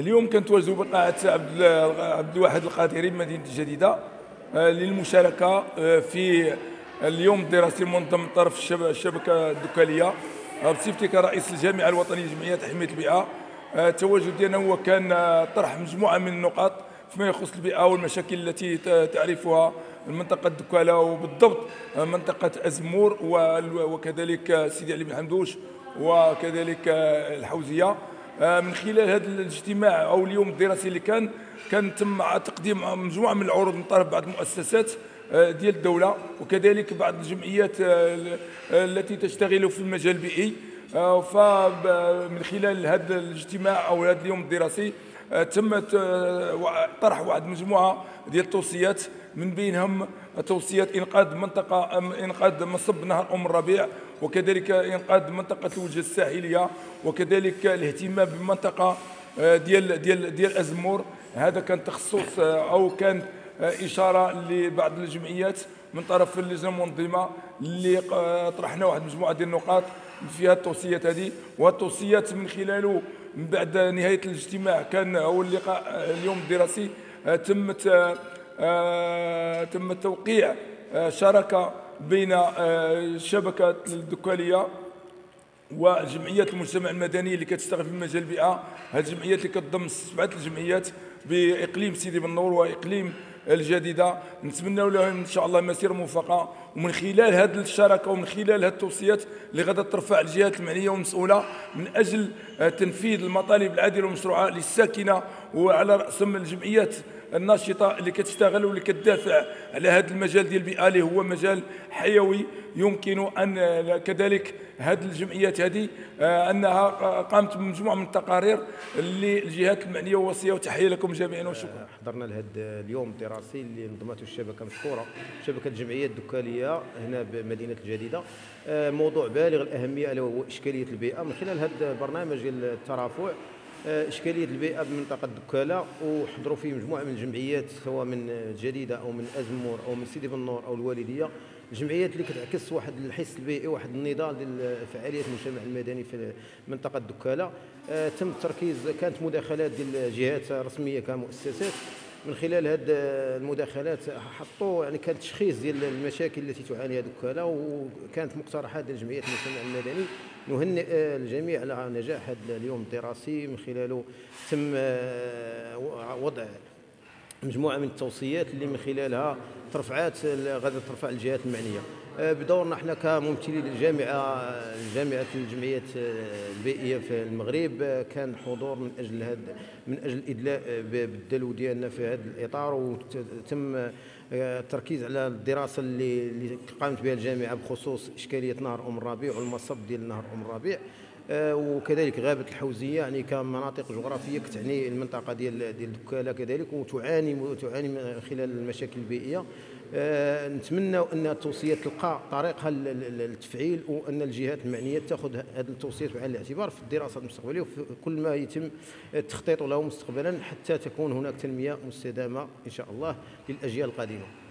اليوم كنتواجدوا بقاعة عبد عبد الواحد القادري بمدينه الجديده آه، للمشاركة آه، في اليوم الدراسي المنظم من طرف الشبكة الدكالية. آه، بصفتي كرئيس الجامعة الوطنية لجمعية حماية البيئة التواجد ديالنا هو كان طرح مجموعة من النقاط فيما يخص البيئة والمشاكل التي تعرفها المنطقة الدكالة وبالضبط منطقة أزمور وكذلك سيدي علي بن حمدوش وكذلك الحوزية. آه، من خلال هذا الاجتماع أو اليوم الدراسي اللي كان كان تم تقديم مجموعة من العروض من طرف بعض المؤسسات آه، ديال الدولة وكذلك بعض الجمعيات آه، التي تشتغل في المجال البيئي. فمن خلال هذا الاجتماع أو هذا اليوم الدراسي تم طرح واحد مجموعة ديال التوصيات من بينهم توصيات إنقاذ منطقة إنقاذ مصب نهر أم الربيع وكذلك إنقاذ منطقة الوجه الساحلية وكذلك الاهتمام بمنطقة آه، ديال ديال ديال أزمور. هذا كان تخصص آه، أو كان آه، إشارة لبعض الجمعيات من طرف اللجنة المنظمة اللي طرحنا واحد مجموعة ديال النقاط فيها التوصيات هذه والتوصيات من خلاله من بعد نهاية الاجتماع كان هو اللقاء اليوم الدراسي تمت تم توقيع شراكة بين الشبكة الدكالية وجمعيات المجتمع المدني اللي كتشتغل في مجال البيئة. هذه الجمعيات اللي كتضم سبعة الجمعيات بإقليم سيدي بن نور وإقليم الجديدة. نتمنى لهم إن شاء الله مسيره موفقة. ومن خلال هذه الشراكة ومن خلال هذه التوصيات اللي غادا ترفع الجهات المعنية والمسؤولة من أجل تنفيذ المطالب العادلة والمشروعة للساكنة وعلى راسهم الجمعيات الناشطة اللي كتشتغل واللي كتدافع على هذا المجال ديال البيئه اللي هو مجال حيوي. يمكن أن كذلك هذه الجمعيات هذه آه، أنها قامت بمجموعة من التقارير اللي الجهات المعنية وصيه وتحية لكم جميعا وشكرا. حضرنا لهذا اليوم الدراسي اللي نظمته الشبكة مشكورة شبكة الجمعيات الدكالية هنا بمدينة الجديده آه، موضوع بالغ الأهمية الا وهو إشكالية البيئة. من خلال هذا البرنامج ديال الترافع آه، إشكالية البيئة بمنطقة الدكاله وحضروا فيه مجموعة من الجمعيات سواء من الجديده أو من أزمور أو من سيدي بن نور أو الوالدية. الجمعيات اللي كتعكس واحد الحس البيئي واحد النضال ديال فعاليات المجتمع المدني في منطقة الدكاله آه، تم التركيز كانت مداخلات ديال جهات رسميه كمؤسسات. من خلال هذه المداخلات حطوا يعني كان تشخيص ديال المشاكل التي تعانيها دكاله وكانت مقترحات ديال جمعية المجتمع المدني نهنئ الجميع على نجاح هذا اليوم الدراسي من خلاله تم آه، وضع مجموعة من التوصيات اللي من خلالها ترفعات غادي ترفع الجهات المعنية. آه، بدورنا إحنا كممثلين الجامعة جامعة الجمعيات البيئية في المغرب كان حضور من أجل هذا من أجل الادلاء بالدلو ديالنا في هذا الإطار وتم التركيز على الدراسة اللي قامت بها الجامعة بخصوص إشكالية نهر أم الربيع والمصب ديال نهر أم الربيع. آه، وكذلك غابة الحوزية يعني كمناطق جغرافية كتعني المنطقة ديال ديال دكاله كذلك وتعاني تعاني من خلال المشاكل البيئية. آه، نتمنى أن التوصيات تلقى طريقها للتفعيل وأن الجهات المعنية تأخذ هذه التوصيات بعين الاعتبار في الدراسه المستقبلية وفي كل ما يتم التخطيط له مستقبلا حتى تكون هناك تنمية مستدامة إن شاء الله للأجيال القادمة.